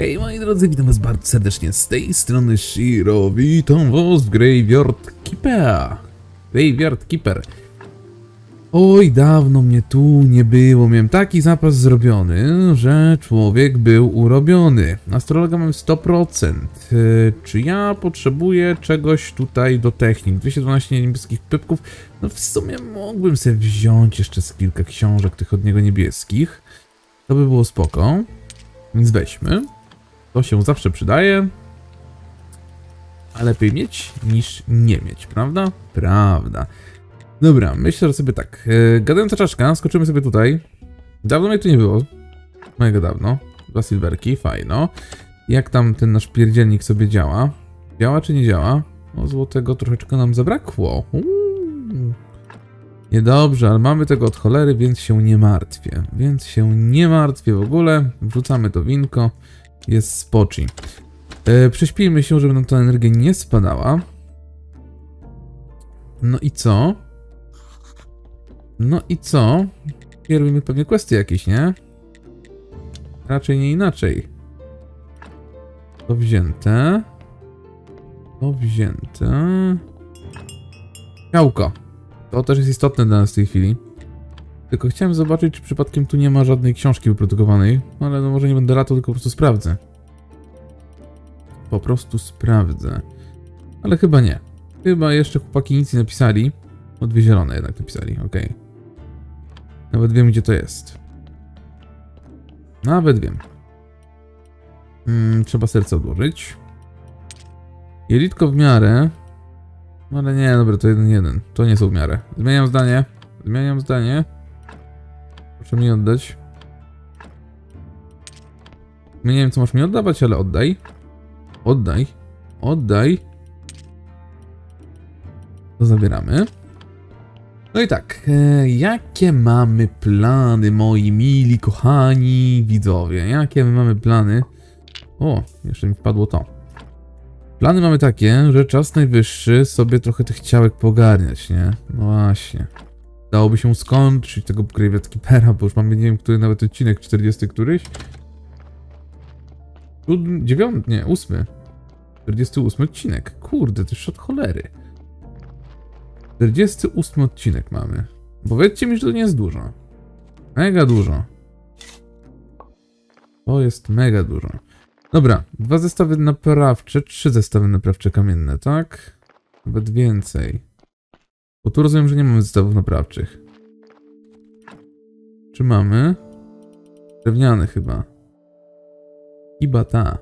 Hej moi drodzy, witam was bardzo serdecznie z tej strony Shiro, witam was w Graveyard Keeper. Graveyard Keeper. Oj, dawno mnie tu nie było, miałem taki zapas zrobiony, że człowiek był urobiony. Astrologa mam 100%. Yy, czy ja potrzebuję czegoś tutaj do technik? 212 niebieskich pypków. No w sumie mógłbym sobie wziąć jeszcze z kilka książek tych od niego niebieskich. To by było spoko. Więc weźmy. To się zawsze przydaje. A lepiej mieć niż nie mieć, prawda? Prawda. Dobra, myślę, że sobie tak. Yy, gadająca czaszka, skoczymy sobie tutaj. Dawno mnie tu nie było. Mega dawno. Dwa silverki, fajno. Jak tam ten nasz pierdzielnik sobie działa? Działa czy nie działa? O, złotego troszeczkę nam zabrakło. Uuu. Niedobrze, ale mamy tego od cholery, więc się nie martwię. Więc się nie martwię w ogóle. Wrzucamy to winko. Jest spoczy. E, prześpijmy się, żeby nam ta energia nie spadała. No i co? No i co? I robimy pewnie kwestie jakieś, nie? Raczej nie inaczej. To wzięte. To wzięte. Białko. To też jest istotne dla nas w tej chwili. Tylko chciałem zobaczyć, czy przypadkiem tu nie ma żadnej książki wyprodukowanej. Ale no może nie będę latał, tylko po prostu sprawdzę. Po prostu sprawdzę. Ale chyba nie. Chyba jeszcze chłopaki nic nie napisali. O, dwie zielone jednak napisali, ok. Nawet wiem, gdzie to jest. Nawet wiem. Hmm, trzeba serce odłożyć. Jelitko w miarę. Ale nie, dobra, to jeden jeden. To nie są w miarę. Zmieniam zdanie. Zmieniam zdanie. Proszę mi oddać. Nie wiem, co masz mi oddawać, ale oddaj. Oddaj. Oddaj. To zabieramy. No i tak, e, jakie mamy plany, moi mili, kochani widzowie? Jakie my mamy plany? O, jeszcze mi wpadło to. Plany mamy takie, że czas najwyższy sobie trochę tych ciałek pogarniać, nie? No właśnie. Dałoby się skończyć tego Graveyard Keepera, bo już mamy, nie wiem, który nawet odcinek, 40 któryś? Dziewiąty, nie, ósmy. 48 odcinek. Kurde, to już od cholery. 48 odcinek mamy. Powiedzcie mi, że to nie jest dużo. Mega dużo. To jest mega dużo. Dobra, dwa zestawy naprawcze, trzy zestawy naprawcze kamienne, tak? Nawet więcej. Bo tu rozumiem, że nie mamy zestawów naprawczych. Czy mamy? Drewniany chyba. Chyba ta.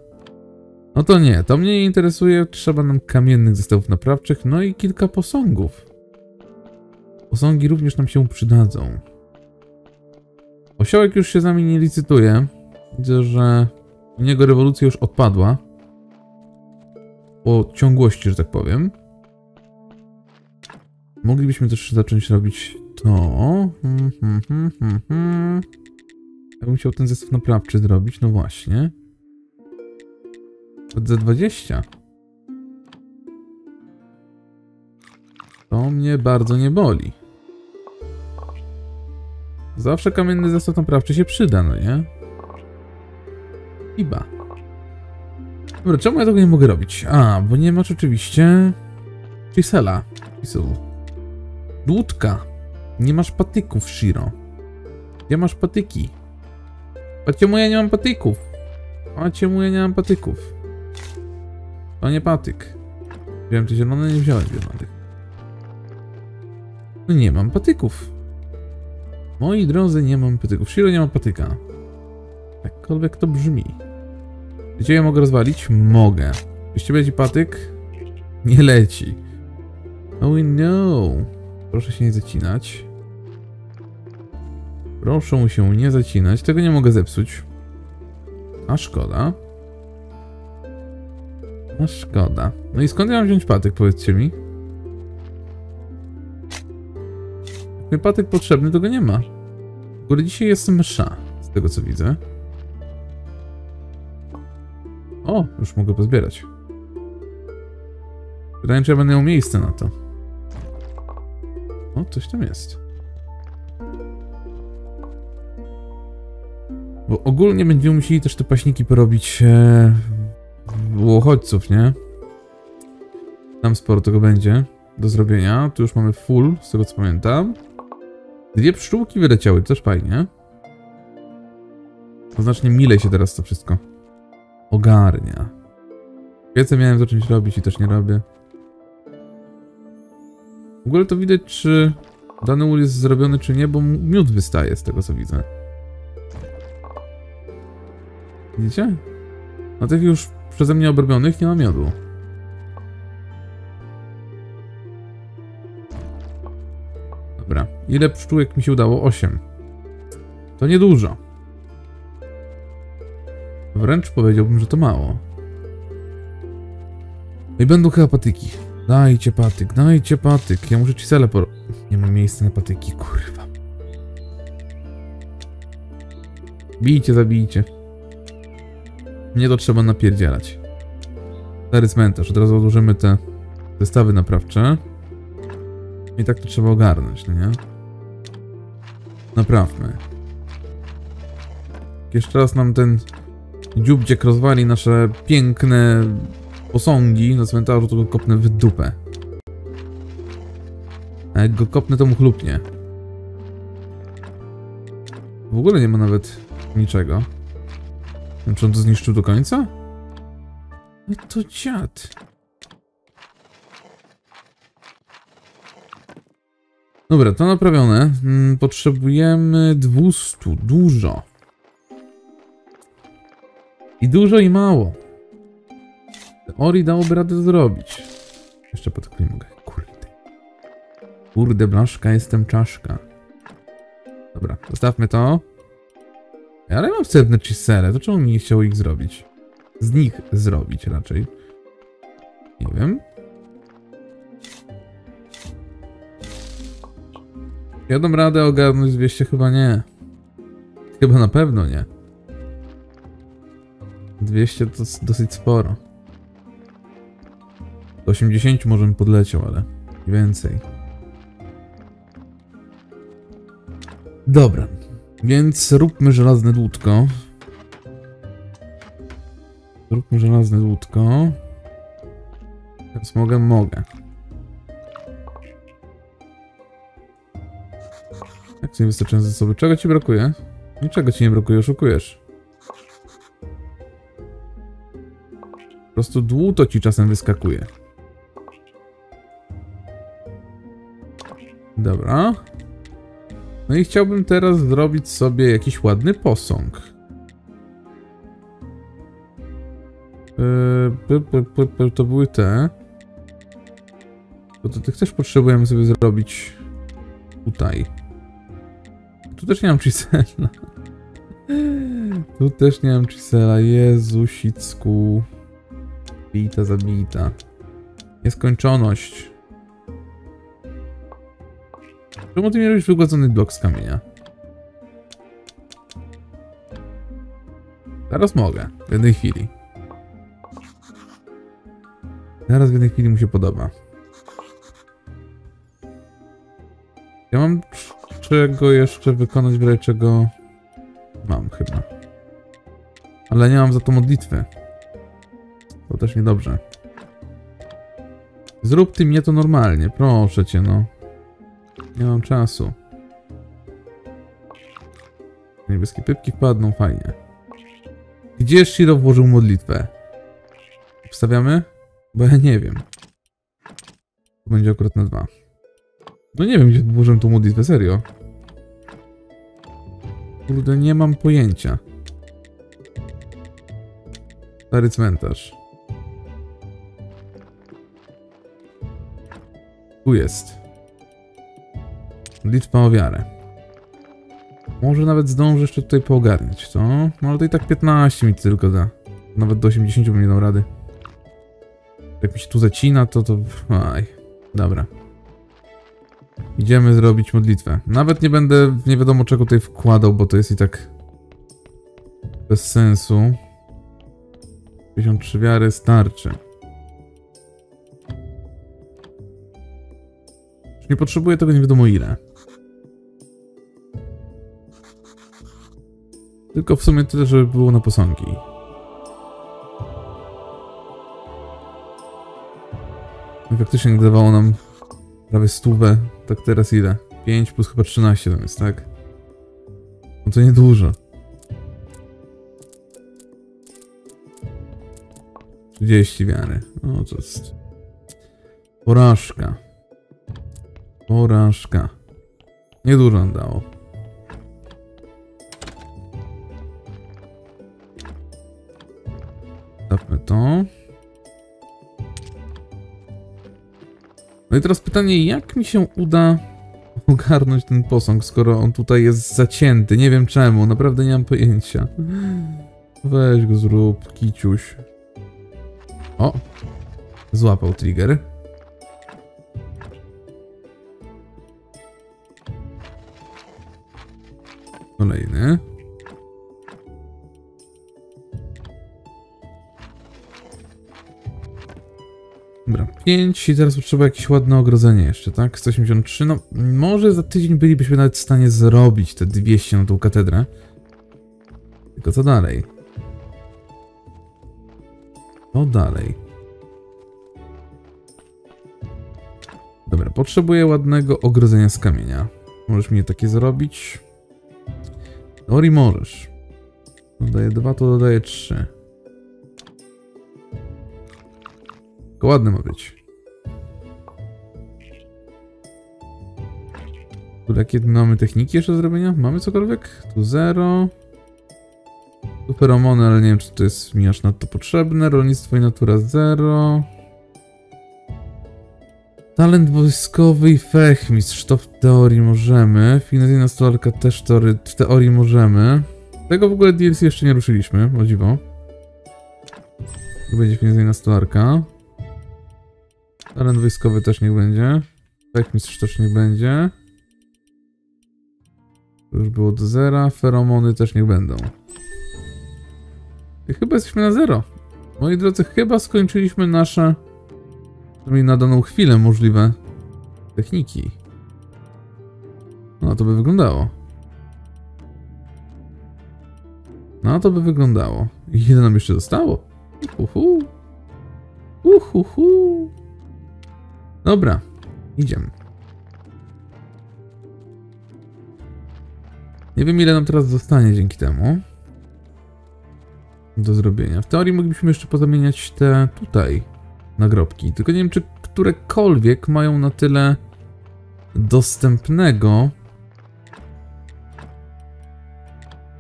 No to nie, to mnie nie interesuje. Trzeba nam kamiennych zestawów naprawczych, no i kilka posągów. Posągi również nam się przydadzą. Osiołek już się z nami nie licytuje. Widzę, że u niego rewolucja już odpadła. Po ciągłości, że tak powiem. Moglibyśmy też zacząć robić to. Hmm, hmm. Ja bym chciał ten zestaw naprawczy zrobić, no właśnie. Od Z20. To mnie bardzo nie boli. Zawsze kamienny zestaw naprawczy się przyda, no nie? Iba. Dobra, czemu ja tego nie mogę robić? A, bo nie masz oczywiście... Chisela. Chisel. Dłutka. Nie masz patyków, Shiro. Gdzie masz patyki? Patrzcie mu, ja nie mam patyków. Patrzcie mu, ja nie mam patyków. To nie patyk. Wziąłem te zielone, nie wziąłem zielonych. No nie mam patyków. Moi drodzy, nie mam patyków. Shiro nie ma patyka. Jakkolwiek to brzmi. Gdzie ja mogę rozwalić? Mogę. Jeśli będzie patyk, nie leci. Oh no. Proszę się nie zacinać. Proszę mu się nie zacinać. Tego nie mogę zepsuć. A szkoda. A szkoda. No i skąd ja mam wziąć patyk, powiedzcie mi? Jak mi patyk potrzebny, to go nie ma. W ogóle dzisiaj jest msza, z tego co widzę. O, już mogę pozbierać. Pytanie, czy ja będę miał miejsce na to. O, coś tam jest. Bo ogólnie będziemy musieli też te paśniki porobić e, uchodźców, nie? Tam sporo tego będzie do zrobienia. Tu już mamy full, z tego co pamiętam. Dwie pszczółki wyleciały, też fajnie. To znacznie milej się teraz to wszystko ogarnia. Wiece miałem zacząć robić i też nie robię. W ogóle to widać, czy dany ul jest zrobiony, czy nie, bo miód wystaje z tego, co widzę. Widzicie? Na tych już przeze mnie obrobionych nie ma miodu. Dobra. Ile pszczółek mi się udało? 8. To niedużo. Wręcz powiedziałbym, że to mało. I będą chyba patyki. Dajcie patyk, dajcie patyk. Ja muszę ci cele por... Nie mam miejsca na patyki, kurwa. Bijcie, zabijcie. Mnie to trzeba napierdzielać. Stary cmentarz. Od razu odłożymy te zestawy naprawcze. I tak to trzeba ogarnąć, no nie? Naprawmy. Jeszcze raz nam ten dziubdziek rozwali nasze piękne posągi na cmentarzu, to go kopnę w dupę. A jak go kopnę, to mu chlupnie. W ogóle nie ma nawet niczego. Wiem, czy on to zniszczył do końca? No to dziad. Dobra, to naprawione. Mm, Potrzebujemy 200. Dużo. I dużo i mało. Teorii dałoby radę zrobić. Jeszcze po tak nie mogę. Kurde. Kurde, blaszka, jestem czaszka. Dobra, zostawmy to. Ale mam wstępne chisele, to czemu mi nie chciało ich zrobić? Z nich zrobić raczej. Nie wiem. Ja dam radę ogarnąć 200? Chyba nie. Chyba na pewno nie. 200 to dosyć sporo. Do 80 może bym podleciał, ale więcej. Dobra, więc róbmy żelazne dłutko. Zróbmy żelazne dłutko. Więc mogę, mogę. Jak sobie wystarczające zasoby? Czego ci brakuje? Niczego ci nie brakuje, oszukujesz. Po prostu dłuto ci czasem wyskakuje. Dobra. No i chciałbym teraz zrobić sobie jakiś ładny posąg. Yy, to były te. Bo to tych też potrzebujemy sobie zrobić tutaj. Tu też nie mam chisela. Tu też nie mam chisela. Jezusicku. Bita, zabita. Nieskończoność. Czemu ty miałeś wygładzony blok z kamienia? Teraz mogę. W jednej chwili. Teraz w jednej chwili mu się podoba. Ja mam czego jeszcze wykonać, w czego... Mam chyba. Ale nie mam za to modlitwy. To też niedobrze. Zrób ty mnie to normalnie, proszę cię, no. Nie mam czasu. Niebieskie pypki wpadną, fajnie. Gdzie Shiro włożył modlitwę? Wstawiamy? Bo ja nie wiem. To będzie akurat na dwa. No nie wiem, gdzie włożyłem tą modlitwę, serio. Kurde, nie mam pojęcia. Stary cmentarz. Tu jest. Modlitwa o wiarę. Może nawet zdążę jeszcze tutaj poogarniać, co? No ale to i tak 15 mi tylko da. Nawet do 80 bym nie dał rady. Jak mi się tu zacina, to to... Aj, dobra. Idziemy zrobić modlitwę. Nawet nie będę nie wiadomo czego tutaj wkładał, bo to jest i tak... Bez sensu. 53 wiary starczy. Nie potrzebuję tego nie wiadomo ile. Tylko w sumie tyle, żeby było na posągi. Faktycznie nie dawało nam prawie stówę. Tak teraz ile? 5 plus chyba 13 tam jest, tak? No to niedużo. 30 wiary. No to jest... Porażka. Porażka. Niedużo nam dało. To. No i teraz pytanie, jak mi się uda ogarnąć ten posąg, skoro on tutaj jest zacięty? Nie wiem czemu, naprawdę nie mam pojęcia. Weź go zrób, kiciuś. O! Złapał trigger. Kolejny. 5 i teraz potrzeba jakieś ładne ogrodzenie jeszcze, tak? 183, no może za tydzień bylibyśmy nawet w stanie zrobić te 200 na tą katedrę. Tylko co dalej? Co dalej? Dobra, potrzebuję ładnego ogrodzenia z kamienia. Możesz mi takie zrobić? Ori możesz. Dodaję 2, to dodaję 3. Tylko ładny ma być. Tu jakie mamy techniki jeszcze do zrobienia? Mamy cokolwiek? Tu 0. Tu feromony, ale nie wiem czy to jest mi aż nadto potrzebne. Rolnictwo i natura 0. Talent wojskowy i fechmistrz, to w teorii możemy. Finezyjna stolarka też w teorii możemy. Tego w ogóle DLC jeszcze nie ruszyliśmy, o dziwo. Tu będzie finezyjna stolarka. Talent wojskowy też niech będzie. Fechmistrz też niech będzie. Już było do zera. Feromony też niech będą. I chyba jesteśmy na zero. Moi drodzy, chyba skończyliśmy nasze przynajmniej na daną chwilę możliwe techniki. No to by wyglądało. No to by wyglądało. I ile nam jeszcze zostało? Uhuhu. Uhuhu. Dobra, idziemy. Nie wiem ile nam teraz zostanie dzięki temu. Do zrobienia. W teorii moglibyśmy jeszcze pozamieniać te tutaj nagrobki. Tylko nie wiem, czy którekolwiek mają na tyle dostępnego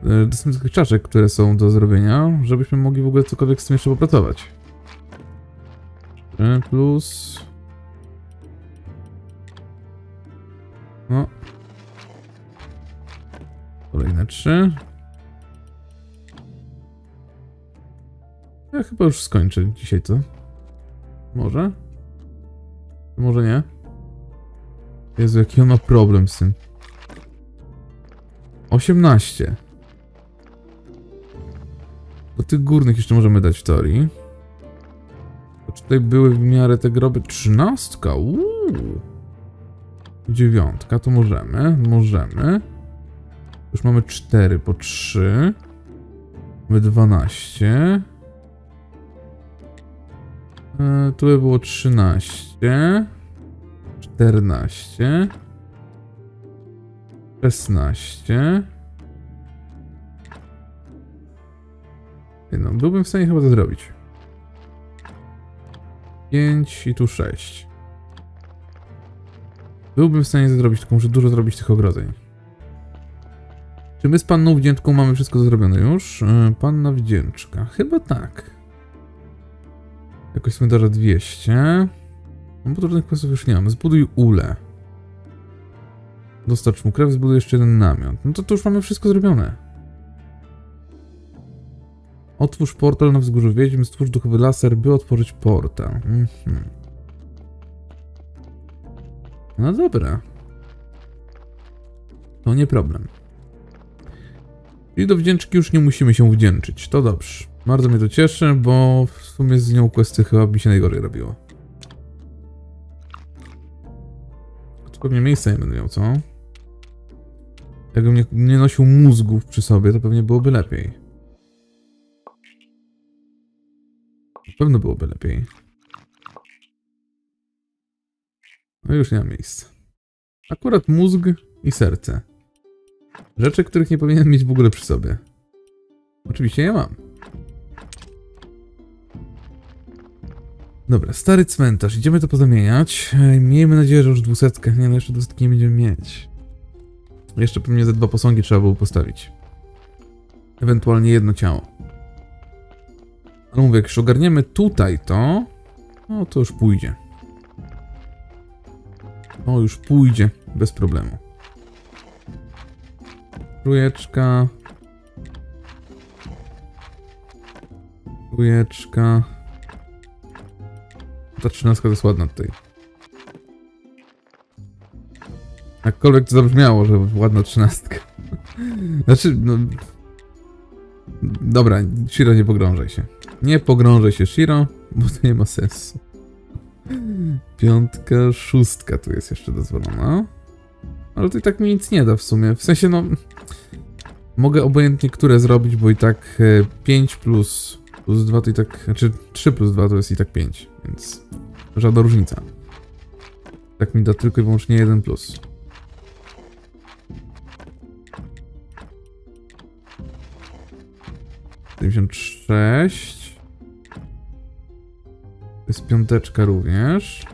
e, dostępnych czaszek, które są do zrobienia, żebyśmy mogli w ogóle cokolwiek z tym jeszcze popracować. Plus... No. Kolejne trzy. Ja chyba już skończę dzisiaj, co? Może? Może nie? Jezu, jaki on ma problem z tym. 18. Do tych górnych jeszcze możemy dać w teorii. To tutaj były w miarę te groby. Trzynastka, uuu. Dziewiątka, to możemy, możemy. Już mamy 4 po 3. Mamy 12. E, tu by było 13, 14, 16. No, byłbym w stanie chyba to zrobić. 5 i tu 6. Byłbym w stanie to zrobić, tylko muszę dużo zrobić tych ogrodzeń. Czy my z panną wdzięczką mamy wszystko zrobione już? E, panna wdzięczka. Chyba tak. Jakoś cmentarza 200. No bo żadnych questów już nie mam. Zbuduj ule. Dostarcz mu krew, zbuduj jeszcze jeden namiot. No to, to już mamy wszystko zrobione. Otwórz portal na wzgórzu wiedźm, stwórz duchowy laser, by otworzyć portal. Mhm. No dobra. To nie problem. Czyli do wdzięczki już nie musimy się wdzięczyć. To dobrze. Bardzo mnie to cieszy, bo w sumie z nią questy chyba mi się najgorzej robiło. To pewnie miejsca nie będę miał, co? Jakbym nie, nie nosił mózgów przy sobie, to pewnie byłoby lepiej. Na pewno byłoby lepiej. No już nie ma miejsca. Akurat mózg i serce. Rzeczy, których nie powinienem mieć w ogóle przy sobie. Oczywiście ja mam. Dobra, stary cmentarz. Idziemy to pozamieniać. Ej, Miejmy nadzieję, że już dwusetkę. Nie, no jeszcze dwusetki nie będziemy mieć. Jeszcze pewnie ze dwa posągi trzeba było postawić. Ewentualnie jedno ciało. Ale mówię, jak już ogarniemy tutaj to, no to już pójdzie. To już pójdzie bez problemu. Trójeczka. Trójeczka. Ta trzynastka jest ładna tutaj. Jakkolwiek to zabrzmiało, że ładna trzynastka. Znaczy, no... Dobra, Shiro, nie pogrążaj się. Nie pogrążaj się, Shiro, bo to nie ma sensu. Piątka, szóstka tu jest jeszcze dozwolona. Ale to i tak mi nic nie da w sumie. W sensie, no... Mogę obojętnie które zrobić, bo i tak e, 5 plus, plus 2 to i tak... Znaczy 3 plus 2 to jest i tak 5, więc... Żadna różnica. Tak mi da tylko i wyłącznie jeden plus. Dziewięćdziesiąt sześć. To jest piąteczka również.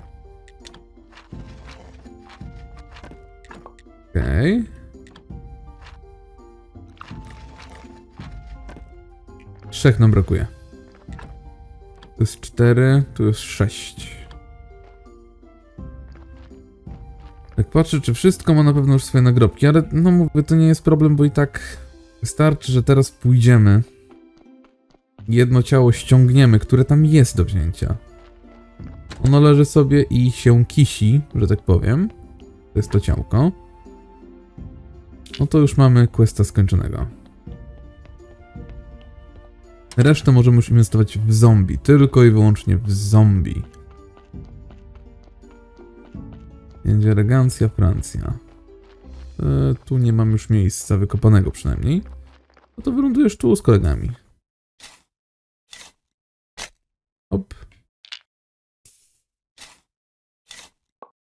Okej. Trzech nam brakuje. To jest cztery, tu jest sześć. Tak patrzę, czy wszystko ma na pewno już swoje nagrobki, ale no mówię, to nie jest problem, bo i tak wystarczy, że teraz pójdziemy. Jedno ciało ściągniemy, które tam jest do wzięcia. Ono leży sobie i się kisi, że tak powiem. To jest to ciałko. No to już mamy questa skończonego. Resztę możemy już inwestować w zombie. Tylko i wyłącznie w zombie. Będzie elegancja, Francja. E, tu nie mam już miejsca wykopanego przynajmniej. No to wylądujesz tu z kolegami. Hop.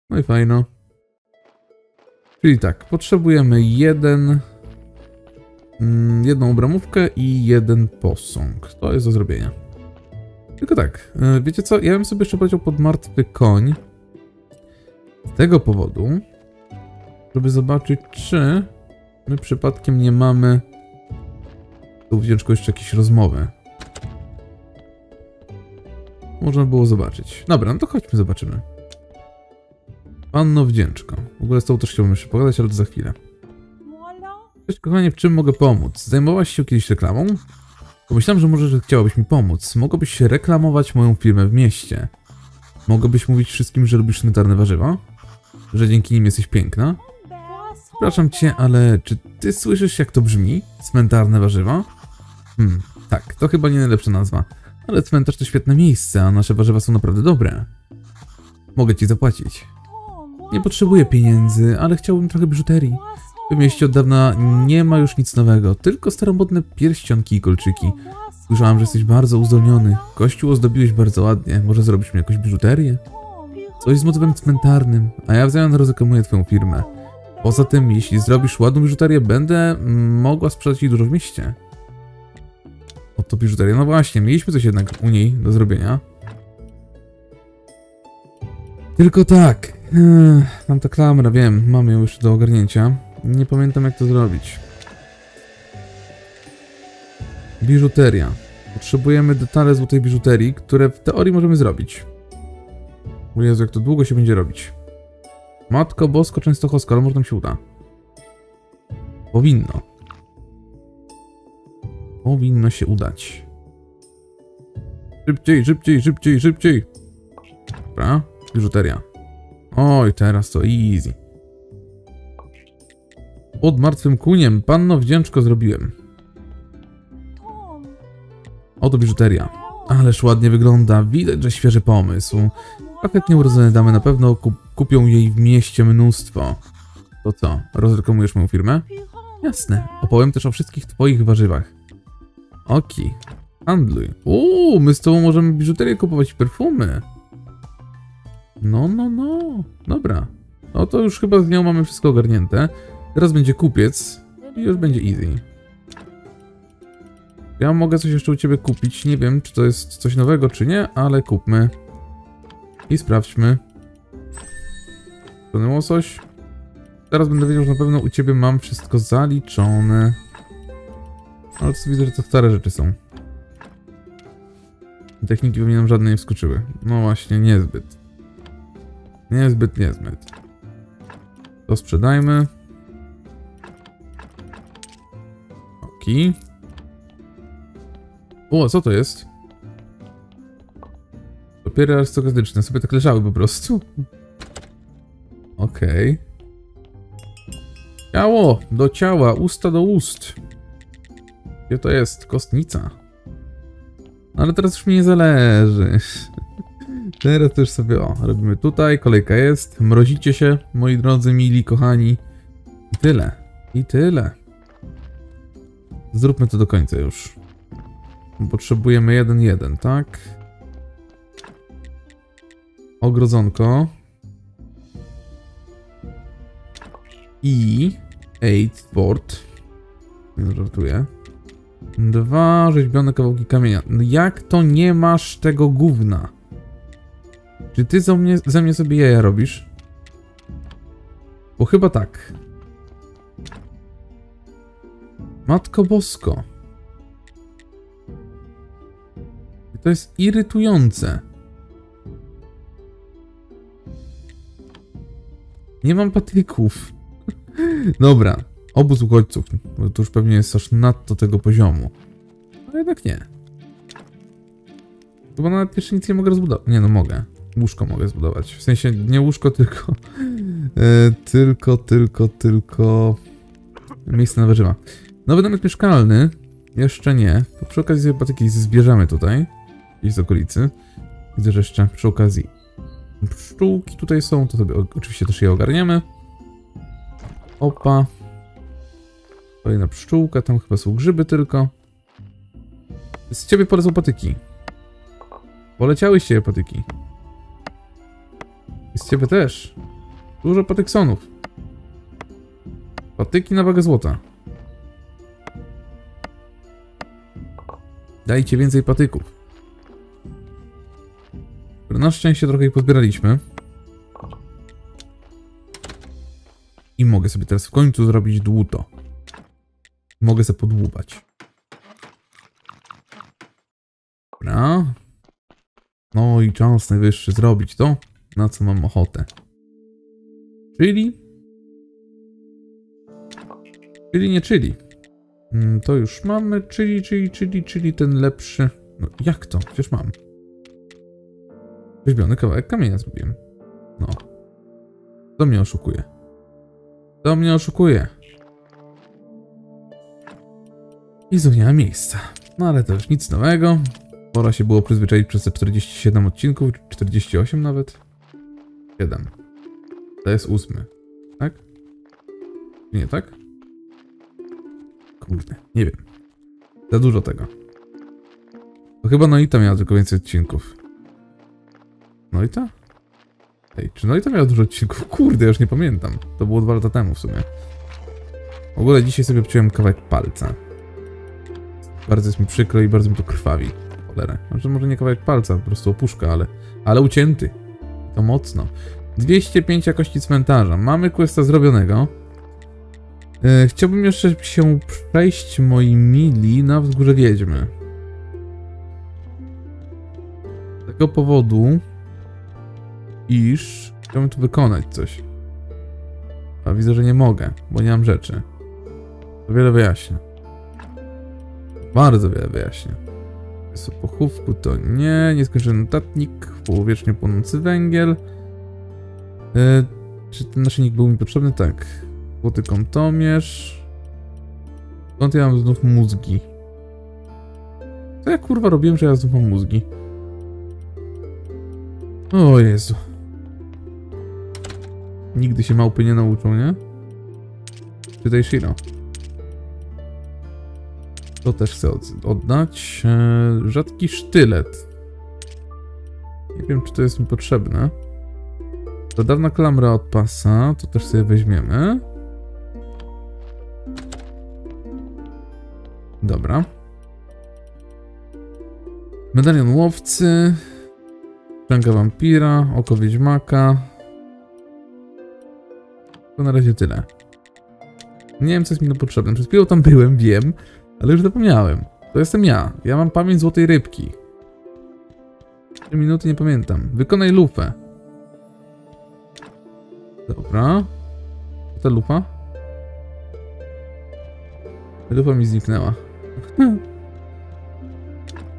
No i fajno. Czyli tak, potrzebujemy jeden, mm, jedną bramówkę i jeden posąg. To jest do zrobienia. Tylko tak, e, wiecie co? Ja bym sobie jeszcze powiedział pod martwy koń. Z tego powodu, żeby zobaczyć, czy my przypadkiem nie mamy tu wdzięczko jeszcze jakieś rozmowy. Można było zobaczyć. Dobra, no to chodźmy, zobaczymy. Panno Wdzięczko. W ogóle z tą też chciałbym jeszcze pogadać, ale to za chwilę. Cześć kochanie, w czym mogę pomóc? Zajmowałaś się kiedyś reklamą? Pomyślałem, że może że chciałabyś mi pomóc. Mogłabyś reklamować moją firmę w mieście. Mogłabyś mówić wszystkim, że lubisz cmentarne warzywa? Że dzięki nim jesteś piękna? Przepraszam cię, ale czy ty słyszysz jak to brzmi? Cmentarne warzywa? Hmm, tak, to chyba nie najlepsza nazwa. Ale cmentarz to świetne miejsce, a nasze warzywa są naprawdę dobre. Mogę ci zapłacić. Nie potrzebuję pieniędzy, ale chciałbym trochę biżuterii. W mieście od dawna nie ma już nic nowego, tylko staromodne pierścionki i kolczyki. Słyszałam, że jesteś bardzo uzdolniony. Kościół ozdobiłeś bardzo ładnie. Może zrobisz mi jakąś biżuterię? Coś z motywem cmentarnym, a ja w zamian rozreklamuję twoją firmę. Poza tym, jeśli zrobisz ładną biżuterię, będę mogła sprzedać jej dużo w mieście. Oto biżuteria. No właśnie, mieliśmy coś jednak u niej do zrobienia. Tylko tak. Mam ta klamra, wiem, mamy ją już do ogarnięcia. Nie pamiętam jak to zrobić. Biżuteria. Potrzebujemy detale złotej biżuterii, które w teorii możemy zrobić. O Jezu, jak to długo się będzie robić. Matko Bosko Częstochowska, ale może nam się uda. Powinno. Powinno się udać. Szybciej, szybciej, szybciej, szybciej. Dobra, biżuteria. Oj, teraz to easy. Pod martwym kuniem, panno wdzięczko zrobiłem. Oto biżuteria. Ależ ładnie wygląda, widać, że świeży pomysł. Szlachetnie urodzone damy na pewno kup kupią jej w mieście mnóstwo. To co, rozreklamujesz moją firmę? Jasne. Opowiem też o wszystkich twoich warzywach. Oki. Handluj. Uuu, my z tobą możemy biżuterię kupować i perfumy. No, no, no. Dobra. No to już chyba z nią mamy wszystko ogarnięte. Teraz będzie kupiec i już będzie easy. Ja mogę coś jeszcze u ciebie kupić. Nie wiem, czy to jest coś nowego, czy nie, ale kupmy. I sprawdźmy. Stanęło coś. Teraz będę wiedział, że na pewno u ciebie mam wszystko zaliczone. Ale to widzę, że to stare rzeczy są. Techniki nam żadne nie wskoczyły. No właśnie, niezbyt. Niezbyt, niezbyt. To sprzedajmy. Oki. O, co to jest? Papiery arystokratyczne. Sobie tak leżały po prostu. Okej. Okay. Ciało do ciała, usta do ust. Gdzie to jest? Kostnica. Ale teraz już mi nie zależy. Teraz też sobie, o, robimy tutaj, kolejka jest. Mrozicie się, moi drodzy, mili, kochani. I tyle. I tyle. Zróbmy to do końca już. Potrzebujemy jeden, jeden, tak? Ogrodzonko. I 8 board. Nie żartuję. Dwa rzeźbione kawałki kamienia. No jak to nie masz tego gówna? Czy ty ze mnie, ze mnie sobie jaja robisz? Bo chyba tak. Matko Bosko. To jest irytujące. Nie mam patyków. Dobra, obóz uchodźców. Bo to już pewnie jest aż nadto tego poziomu. Ale jednak nie. Chyba nawet jeszcze nic nie mogę rozbudować. Nie no, mogę. Łóżko mogę zbudować. W sensie nie łóżko, tylko... e, tylko, tylko, tylko... Miejsce na warzywa. Nowy domek mieszkalny. Jeszcze nie. To przy okazji chyba jakieś zbierzemy tutaj. Gdzieś z okolicy. Widzę, że jeszcze przy okazji pszczółki tutaj są, to sobie oczywiście też je ogarniemy. Opa. Kolejna pszczółka, tam chyba są grzyby tylko. Z ciebie polecą patyki. Poleciały z ciebie patyki. Z ciebie też. Dużo patyksonów. Patyki na wagę złota. Dajcie więcej patyków. Na szczęście trochę ich pozbieraliśmy. I mogę sobie teraz w końcu zrobić dłuto. Mogę sobie podłubać. Dobra. No i czas najwyższy zrobić to, na co mam ochotę. Czyli... Czyli nie czyli. Mm, to już mamy, czyli, czyli, czyli, czyli ten lepszy... No jak to? Przecież mam. Rzeźbiony kawałek kamienia zrobiłem. No. To mnie oszukuje. To mnie oszukuje. I zwolniła miejsca. No ale to już nic nowego. Pora się było przyzwyczaić przez te 47 odcinków, 48 nawet. 7. To jest ósmy. Tak? Nie tak? Kurde, nie wiem. Za dużo tego. To chyba Noita miała tylko więcej odcinków. Noita? Ej, czy Noita miała dużo odcinków? Kurde, już nie pamiętam. To było dwa lata temu w sumie. W ogóle dzisiaj sobie obciąłem kawałek palca. Bardzo jest mi przykro i bardzo mi to krwawi. Cholerę. Znaczy może nie kawałek palca, po prostu opuszka, ale... Ale ucięty. To mocno. 205 jakości cmentarza. Mamy questa zrobionego. E, chciałbym jeszcze się przejść, moi mili, na wzgórze Wiedźmy. Z tego powodu, iż chciałbym tu wykonać coś. A widzę, że nie mogę, bo nie mam rzeczy. To wiele wyjaśnia. Bardzo wiele wyjaśnia. O pochówku to nie, nieskończony notatnik, połowiecznie płonący węgiel. E, czy ten naszyjnik był mi potrzebny? Tak. Złoty kątomierz. Skąd ja mam znów mózgi? Co ja kurwa robiłem, że ja znów mam mózgi? O Jezu. Nigdy się małpy nie nauczą, nie? Czytaj Shiro. To też chcę od, oddać. E, rzadki sztylet. Nie wiem, czy to jest mi potrzebne. To dawna klamra od pasa, to też sobie weźmiemy. Dobra. Medalion łowcy. Szczęka wampira, oko wiedźmaka. To na razie tyle. Nie wiem, co jest mi to potrzebne. Przed chwilą tam byłem, wiem, ale już zapomniałem. To jestem ja. Ja mam pamięć złotej rybki. 3 minuty nie pamiętam. Wykonaj lufę. Dobra. Ta lufa? Lufa mi zniknęła.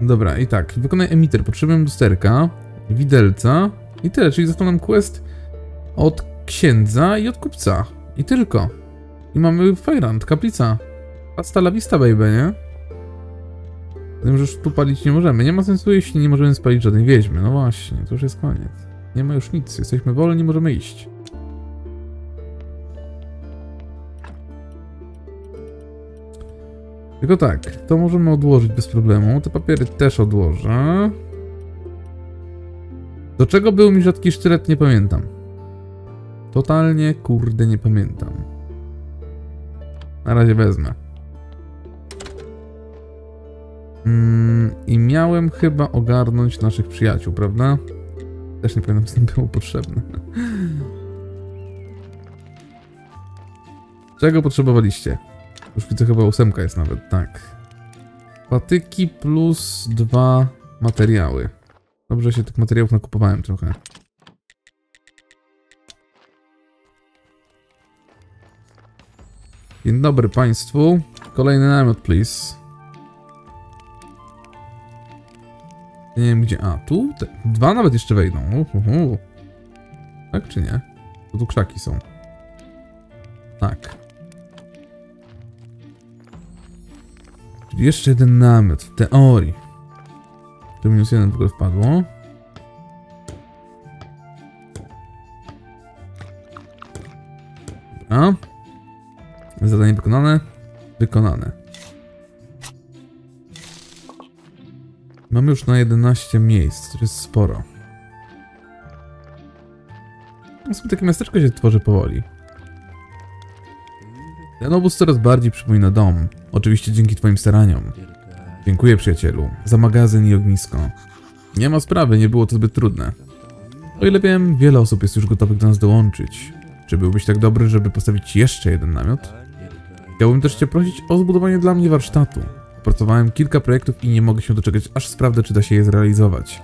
Dobra, i tak. Wykonaj emiter. Potrzebujemy lusterka, widelca i tyle. Czyli został nam quest od księdza i od kupca. I tylko. I mamy Fajrand, kaplica. Pasta la vista, baby, nie? Wiem, że już tu palić nie możemy. Nie ma sensu, jeśli nie możemy spalić żadnej wieźmy. No właśnie, to już jest koniec. Nie ma już nic. Jesteśmy wolni, możemy iść. Tylko tak, to możemy odłożyć bez problemu. Te papiery też odłożę. Do czego był mi rzadki sztylet, nie pamiętam. Totalnie, kurde, nie pamiętam. Na razie wezmę. Mm, I miałem chyba ogarnąć naszych przyjaciół, prawda? Też nie pamiętam, co nam było potrzebne. Czego potrzebowaliście? Już widzę, chyba ósemka jest nawet, tak. Patyki plus dwa materiały. Dobrze się tych materiałów nakupowałem trochę. Dzień dobry Państwu. Kolejny namiot, please. Nie wiem gdzie. A, tu? Te, dwa nawet jeszcze wejdą. Uhuhu. Tak czy nie? To tu krzaki są. Tak. Czyli jeszcze jeden namiot, w teorii. Tu minus jeden w ogóle wpadło. Dobra. Zadanie wykonane. Wykonane. Mamy już na 11 miejsc, to jest sporo. Sobie takie miasteczko się tworzy powoli. Ten obóz coraz bardziej przypomina dom. Oczywiście dzięki twoim staraniom. Dziękuję przyjacielu. Za magazyn i ognisko. Nie ma sprawy, nie było to zbyt trudne. O ile wiem, wiele osób jest już gotowych do nas dołączyć. Czy byłbyś tak dobry, żeby postawić jeszcze jeden namiot? Chciałbym też cię prosić o zbudowanie dla mnie warsztatu. Opracowałem kilka projektów i nie mogę się doczekać, aż sprawdzę, czy da się je zrealizować.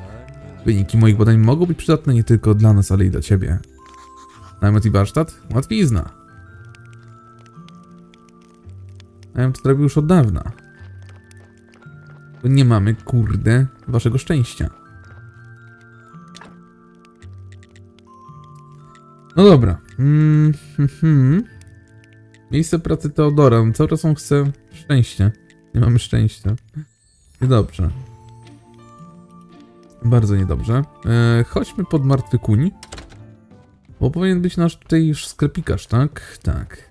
Wyniki moich badań mogą być przydatne nie tylko dla nas, ale i dla ciebie. Namiot i warsztat? Łatwizna. Ja bym to zrobił już od dawna. Bo nie mamy, kurde, waszego szczęścia. No dobra. Mm, hmm, hmm. Miejsce pracy Teodora. Cały czas on chce szczęście. Nie mamy szczęścia. Niedobrze. Bardzo niedobrze. E, chodźmy pod martwy kuń. Bo powinien być nasz tutaj już sklepikarz, tak? Tak.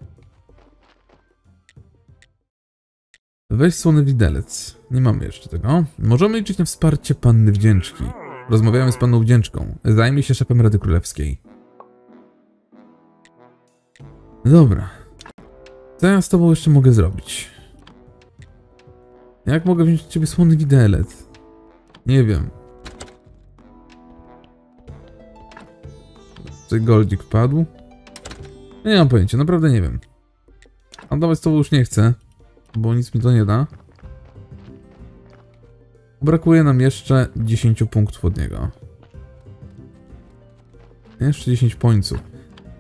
Weź słony widelec. Nie mamy jeszcze tego. Możemy liczyć na wsparcie panny wdzięczki. Rozmawiamy z panną wdzięczką. Zajmie się szefem Rady Królewskiej. Dobra. Co ja z tobą jeszcze mogę zrobić? Jak mogę wziąć od ciebie słony widelec? Nie wiem. Czy goldzik wpadł? Nie mam pojęcia, naprawdę nie wiem. Handlować z tobą już nie chcę, bo nic mi to nie da. Brakuje nam jeszcze 10 punktów od niego. Jeszcze 10 pońców.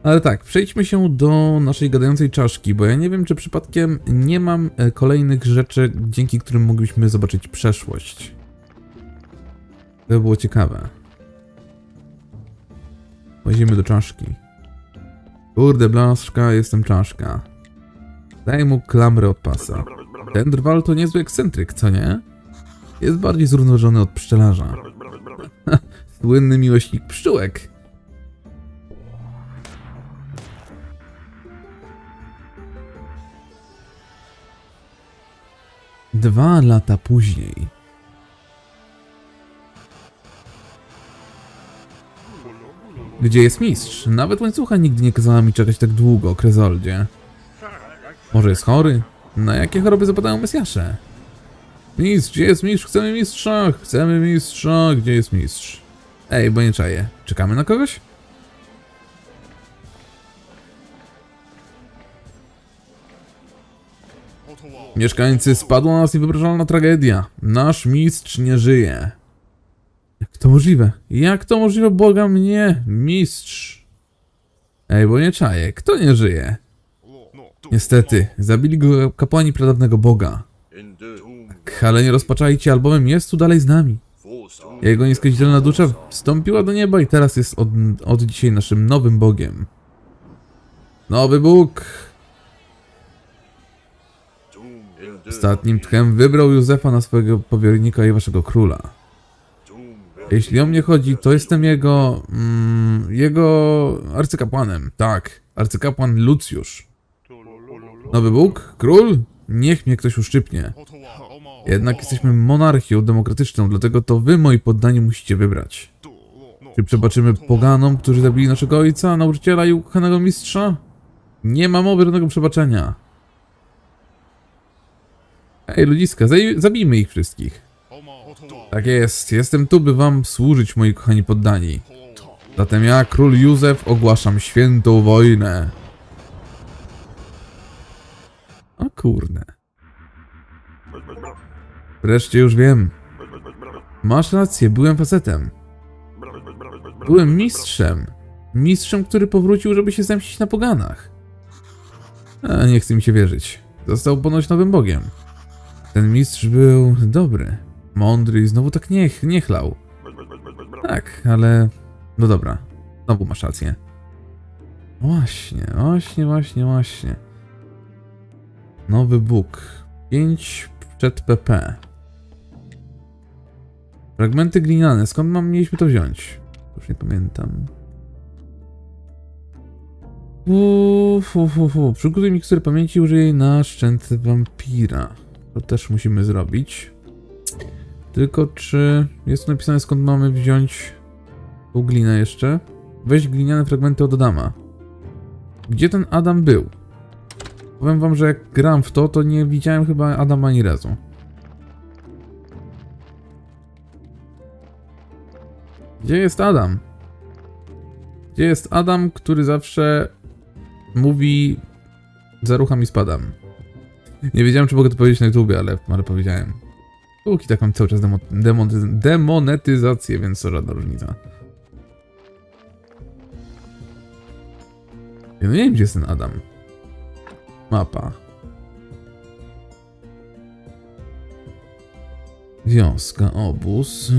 Ale tak, przejdźmy się do naszej gadającej czaszki, bo ja nie wiem, czy przypadkiem nie mam e, kolejnych rzeczy, dzięki którym moglibyśmy zobaczyć przeszłość. To by było ciekawe. Łazimy do czaszki. Kurde, blaszka, jestem czaszka. Daj mu klamrę od pasa. Ten drwal to niezły ekscentryk, co nie? Jest bardziej zrównoważony od pszczelarza. Słynny miłośnik pszczółek. Dwa lata później. Gdzie jest mistrz? Nawet łańcucha nigdy nie kazała mi czekać tak długo, Krezoldzie. Może jest chory? Na jakie choroby zapadają Mesjasze? Mistrz, gdzie jest mistrz? Chcemy mistrza! Chcemy mistrza! Gdzie jest mistrz? Ej, bo nie czaję. Czekamy na kogoś? Mieszkańcy, spadła na nas niewyobrażalna tragedia. Nasz mistrz nie żyje. Jak to możliwe? Jak to możliwe, Boga mnie? Mistrz. Ej, bo nie czaję. Kto nie żyje? Niestety, zabili go kapłani pradawnego Boga. Tak, ale nie rozpaczajcie, albowiem jest tu dalej z nami. Jego nieskazitelna dusza wstąpiła do nieba i teraz jest od, od dzisiaj naszym nowym Bogiem. Nowy Bóg! Ostatnim tchem wybrał Józefa na swojego powiernika i waszego króla. Jeśli o mnie chodzi, to jestem jego... Mm, jego arcykapłanem. Tak, arcykapłan Lucjusz. Nowy Bóg? Król? Niech mnie ktoś uszczypnie. Jednak jesteśmy monarchią demokratyczną, dlatego to wy, moi poddani, musicie wybrać. Czy przebaczymy poganom, którzy zabili naszego ojca, nauczyciela i ukochanego mistrza? Nie ma mowy żadnego przebaczenia. Ej, ludziska, zabijmy ich wszystkich. Tak jest, jestem tu, by wam służyć, moi kochani poddani. Zatem ja, król Józef, ogłaszam świętą wojnę. O kurde. Wreszcie już wiem. Masz rację, byłem facetem. Byłem mistrzem. Mistrzem, który powrócił, żeby się zemścić na poganach. A nie chce mi się wierzyć. Został ponoć nowym bogiem. Ten mistrz był dobry, mądry i znowu tak nie, nie chlał. Tak, ale... No dobra, znowu masz rację. Właśnie, właśnie, właśnie, właśnie. Nowy Bóg. 5 przed PP. Fragmenty gliniane. Skąd mam mieliśmy to wziąć? Już nie pamiętam. Uf, uf, uf, uf. Przygotuj mikstury pamięci, użyj jej na szczęce wampira. To też musimy zrobić. Tylko czy jest tu napisane skąd mamy wziąć tą glinę jeszcze? Weź gliniane fragmenty od Adama. Gdzie ten Adam był? Powiem wam, że jak gram w to, to nie widziałem chyba Adama ani razu. Gdzie jest Adam? Gdzie jest Adam, który zawsze mówi zarucham i spadam? Nie wiedziałem, czy mogę to powiedzieć na YouTubie, ale, ale powiedziałem. Póki tak mam cały czas demo, demo, demonetyzację, więc to żadna różnica. Ja nie wiem, gdzie jest ten Adam. Mapa. Wioska, obóz.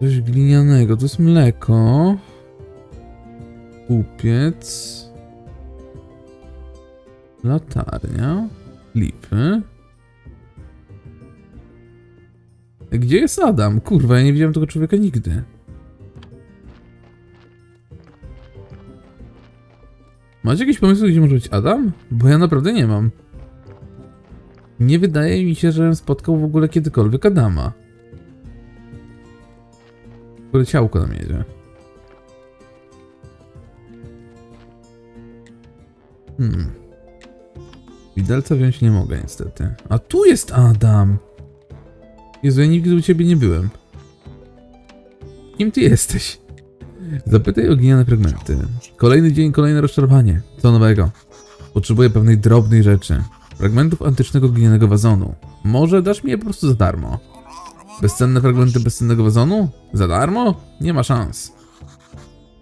Coś glinianego, to jest mleko. Kupiec. Latarnia. Lipy. Gdzie jest Adam? Kurwa, ja nie widziałem tego człowieka nigdy. Macie jakieś pomysły, gdzie może być Adam? Bo ja naprawdę nie mam. Nie wydaje mi się, żebym spotkał w ogóle kiedykolwiek Adama. Ogóle ciałko nam jedzie. Hmm. Widelca wziąć nie mogę niestety. A tu jest Adam! Jezu, ja nigdy u ciebie nie byłem. Kim ty jesteś? Zapytaj o gniane fragmenty. Kolejny dzień, kolejne rozczarowanie. Co nowego? Potrzebuję pewnej drobnej rzeczy. Fragmentów antycznego glinianego wazonu. Może dasz mi je po prostu za darmo? Bezcenne fragmenty bezcennego wazonu? Za darmo? Nie ma szans.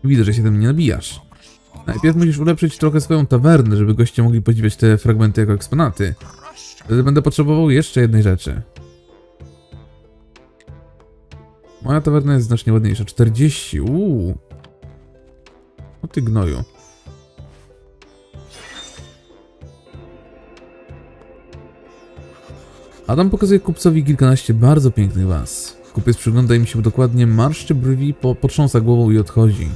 Widzę, że się tym nie nabijasz. Najpierw musisz ulepszyć trochę swoją tawernę, żeby goście mogli podziwiać te fragmenty jako eksponaty. Wtedy będę potrzebował jeszcze jednej rzeczy. Moja tawerna jest znacznie ładniejsza. 40. Uuu. O ty gnoju. Adam pokazuje kupcowi kilkanaście bardzo pięknych was. Kupiec przygląda im się dokładnie, marszczy brwi, po, potrząsa głową i odchodzi.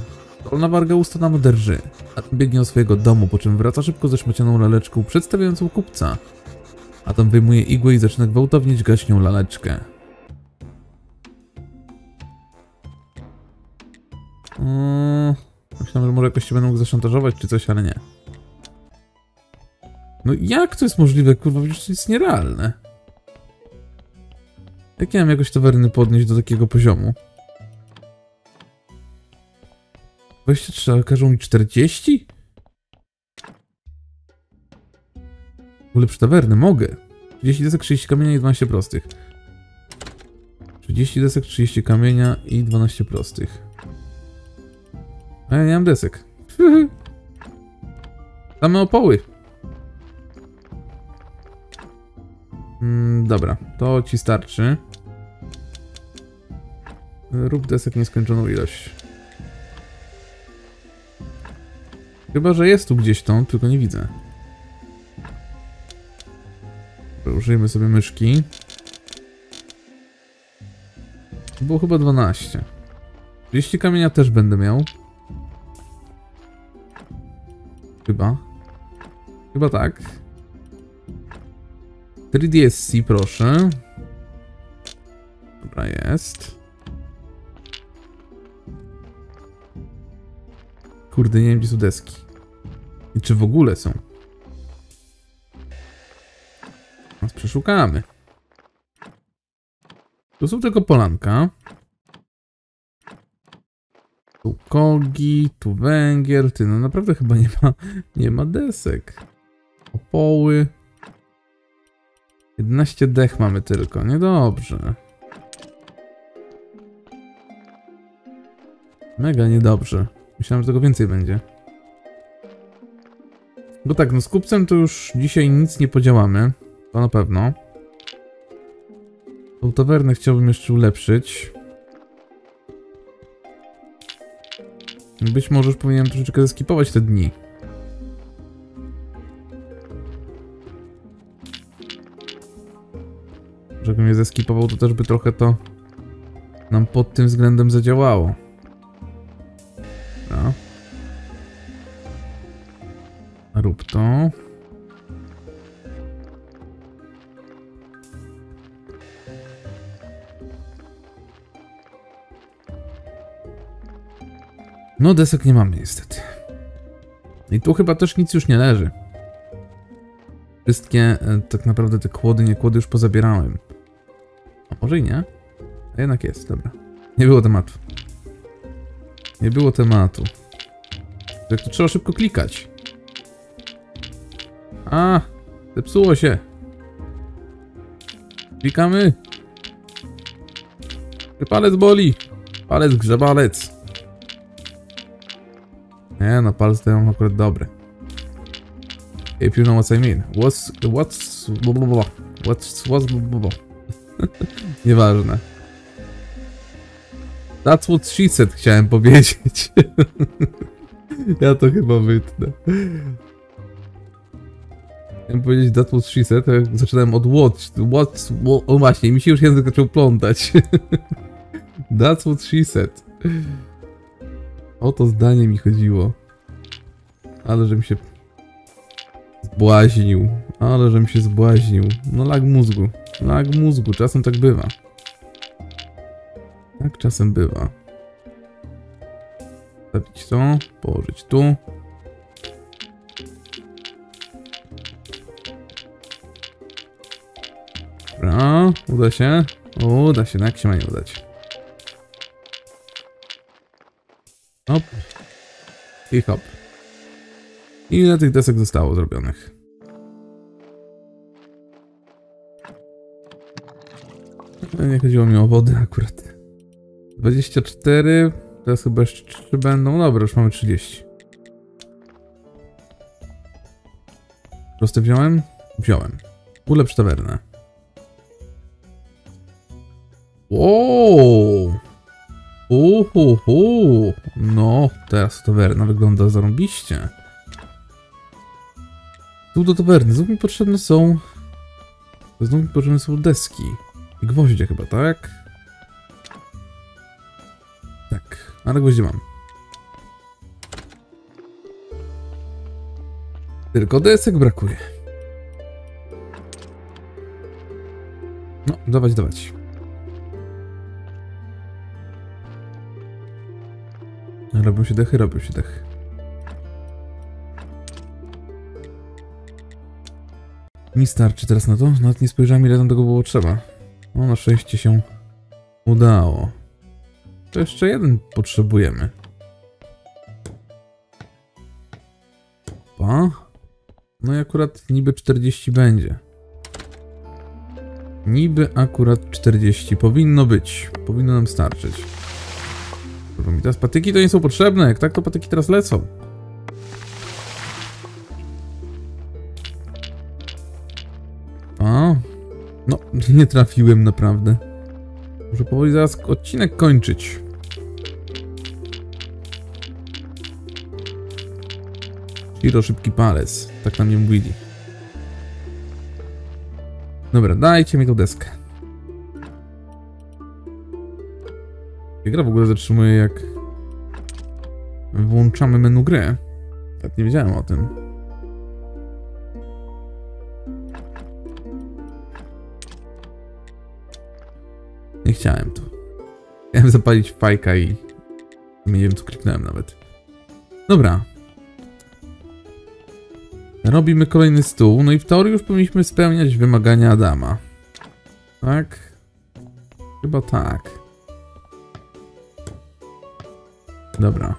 Dolna warga usta drży. Adam biegnie do swojego domu, po czym wraca szybko ze szmacianą laleczką przedstawiającą kupca. A tam wyjmuje igłę i zaczyna gwałtownie dźgać nią laleczkę. Mm, myślałem, że może jakoś cię będę mógł zaszantażować czy coś, ale nie. No jak to jest możliwe, kurwa, przecież to jest nierealne. Jak ja mam jakoś tawerny podnieść do takiego poziomu? 23, ale każą mi 40? W ogóle przy tawerny mogę. 30 desek, 30 kamienia i 12 prostych. 30 desek, 30 kamienia i 12 prostych. A ja nie mam desek. Same opoły. Mm, dobra, to ci starczy. Rób desek nieskończoną ilość. Chyba, że jest tu gdzieś tą, tylko nie widzę. Użyjmy sobie myszki. Było chyba 12. 30 kamienia też będę miał. Chyba. Chyba tak. 3DSC proszę. Dobra, jest. Kurde, nie wiem gdzie są deski. I czy w ogóle są. Nas przeszukamy. Tu są tylko polanka. Tu kogi, tu węgiel. Ty, no naprawdę chyba nie ma, nie ma desek. Opoły. 11 dech mamy tylko, niedobrze. Mega niedobrze. Myślałem, że tego więcej będzie. Bo tak, no z kupcem to już dzisiaj nic nie podziałamy. To na pewno. Tą tawernę chciałbym jeszcze ulepszyć. Być może już powinienem troszeczkę zeskipować te dni. Żebym je zeskipował, to też by trochę to nam pod tym względem zadziałało. No, desek nie mamy niestety. I tu chyba też nic już nie leży. Wszystkie e, tak naprawdę te kłody, nie kłody już pozabierałem. A może i nie? A jednak jest, dobra. Nie było tematu. Nie było tematu. Jak to trzeba szybko klikać. A, zepsuło się. Klikamy. Palec boli. Palec grzebalec. Nie no, palec to mam akurat dobry. If you know what I mean. What's... What's... blah, blah, blah. What's... What's... blah, blah. Nieważne. That's what she said, chciałem powiedzieć. ja to chyba wytnę. Chciałem powiedzieć that's what she said, jak zaczynałem od what, what, what o właśnie, mi się już język zaczął plątać. that's what she said. O to zdanie mi chodziło. Ale że mi się zbłaźnił. Ale że mi się zbłaźnił. No lag mózgu. Lag mózgu, czasem tak bywa. Tak czasem bywa. Stawić to, położyć tu. Dobra, uda się. Uda się, no jak się ma nie udać. Hop. I hop. Ile tych desek zostało zrobionych? Nie chodziło mi o wodę akurat. 24. Teraz chyba jeszcze 3 będą. Dobra, już mamy 30. Proste wziąłem? Wziąłem. Ulepsz tawernę. Wow! Uhuhu! No, teraz tawerna wygląda zarąbiście. Tu do tawerny. Znów mi potrzebne są... Znów mi potrzebne są deski. I gwoździe chyba, tak? Tak, ale gwoździe mam. Tylko desek brakuje. No, dawać, dawać. Robią się dechy, robią się dechy. Mi starczy teraz na to? Nawet nie spojrzałem ile tam tego było trzeba. No na szczęście się udało. To jeszcze jeden potrzebujemy. Opa. No i akurat niby 40 będzie. Niby akurat 40 powinno być. Powinno nam starczyć. Bo mi teraz patyki to nie są potrzebne. Jak tak, to patyki teraz lecą. A, no, nie trafiłem naprawdę. Muszę powoli zaraz odcinek kończyć. Shiro szybki palec. Tak na mnie mówili. Dobra, dajcie mi tą deskę. Gra w ogóle zatrzymuje jak włączamy menu gry. Tak nie wiedziałem o tym. Nie chciałem tu. Chciałem zapalić fajka i nie wiem co kliknąłem nawet. Dobra. Robimy kolejny stół, no i w teorii już powinniśmy spełniać wymagania Adama. Tak? Chyba tak. Dobra.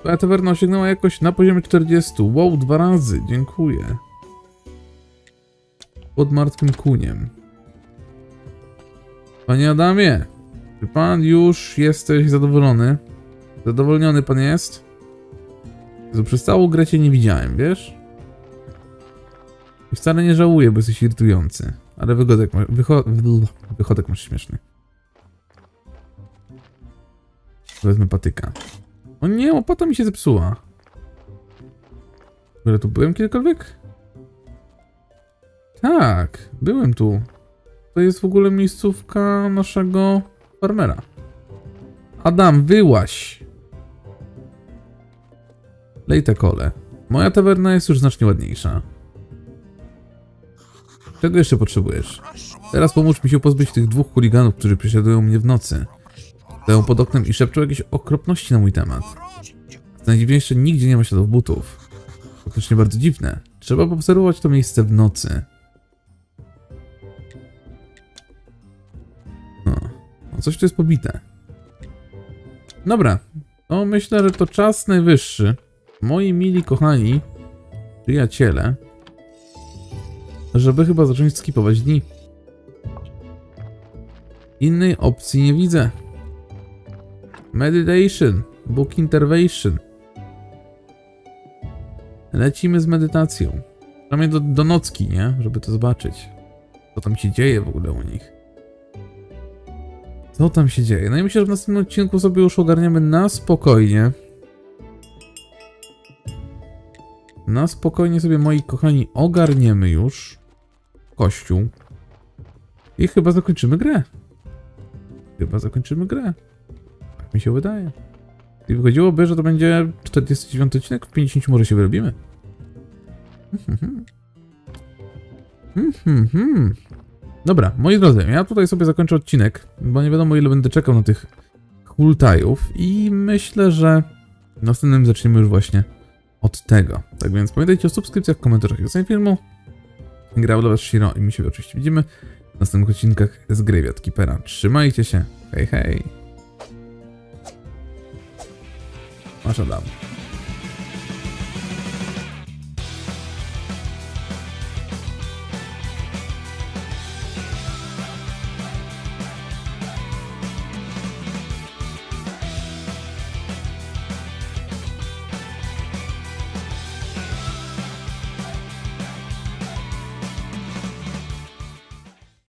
Twoja tawerna osiągnęła jakoś na poziomie 40. Wow, dwa razy, dziękuję. Pod martwym kuniem. Panie Adamie, czy pan już jesteś zadowolony? Zadowolniony pan jest? Jezu, przez całą grę cię nie widziałem, wiesz? I wcale nie żałuję, bo jesteś irytujący. Ale wygodek wycho, wychodek masz śmieszny. Wezmę patyka. O nie, łopata mi się zepsuła. Ale tu byłem kiedykolwiek? Tak, byłem tu. To jest w ogóle miejscówka naszego farmera. Adam, wyłaś! Lej te kole. Moja tawerna jest już znacznie ładniejsza. Czego jeszcze potrzebujesz? Teraz pomóż mi się pozbyć tych dwóch chuliganów, którzy prześladują mnie w nocy. Stoją pod oknem i szepczą jakieś okropności na mój temat. Co najdziwniejsze, nigdzie nie ma śladów butów. Faktycznie bardzo dziwne. Trzeba obserwować to miejsce w nocy. No, no coś tu jest pobite. Dobra, to myślę, że to czas najwyższy. Moi mili kochani przyjaciele, żeby chyba zacząć skipować dni. Innej opcji nie widzę. Meditation, book intervention. Lecimy z medytacją. Przynajmniej do, do nocki, nie? Żeby to zobaczyć. Co tam się dzieje w ogóle u nich. Co tam się dzieje? No i myślę, że w następnym odcinku sobie już ogarniamy na spokojnie. Na spokojnie sobie, moi kochani, ogarniemy już kościół. I chyba zakończymy grę. Chyba zakończymy grę. Mi się wydaje. I wychodziłoby, że to będzie 49 odcinek, w 50 może się wyrobimy. Dobra, moi drodzy, ja tutaj sobie zakończę odcinek, bo nie wiadomo ile będę czekał na tych hultajów i myślę, że następnym zaczniemy już właśnie od tego. Tak więc pamiętajcie o subskrypcjach, komentarzach i filmu. Grał dla was Shiro i my się oczywiście widzimy w następnych odcinkach z Graveyard Keepera. Trzymajcie się, hej hej! Masz Adam.